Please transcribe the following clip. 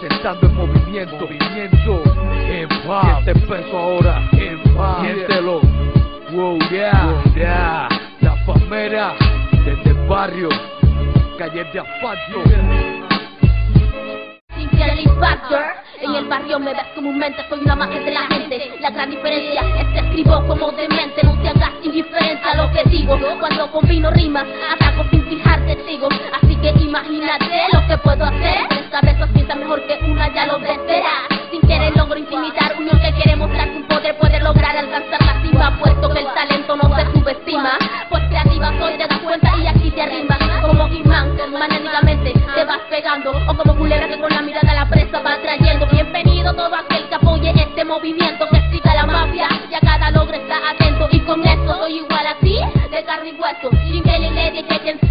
Representando el movimiento. Movimiento. Hip hop. Siente peso ahora. Hip hop. Siéntelo. Wow, yeah. Wow, yeah. La palmera. Desde el barrio. Calle de asfalto. Factor. En el barrio me ves comúnmente, soy una más de la gente. La gran diferencia es que escribo como demente, no te hagas indiferencia a lo que digo. Cuando combino rimas, ataco sin fijar testigos. Así que imagínate lo que puedo hacer. Alcanzar la cima. Puesto que el talento no se subestima. Pues creativa soy, te das cuenta y aquí te arriba. Como imán, magnéticamente te vas pegando. O como culebra que con la mirada la presa va trayendo. Bienvenido todo aquel que apoye este movimiento que explica la mafia. Y a cada logro está atento. Y con esto soy igual a ti, de carne y hueso. Sin que le dedique quien